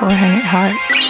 400 hearts.